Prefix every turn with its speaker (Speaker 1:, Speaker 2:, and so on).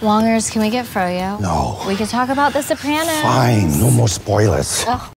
Speaker 1: Wongers, can we get froyo?
Speaker 2: No.
Speaker 1: We could talk about The Sopranos.
Speaker 2: Fine, no more spoilers.
Speaker 1: Ugh.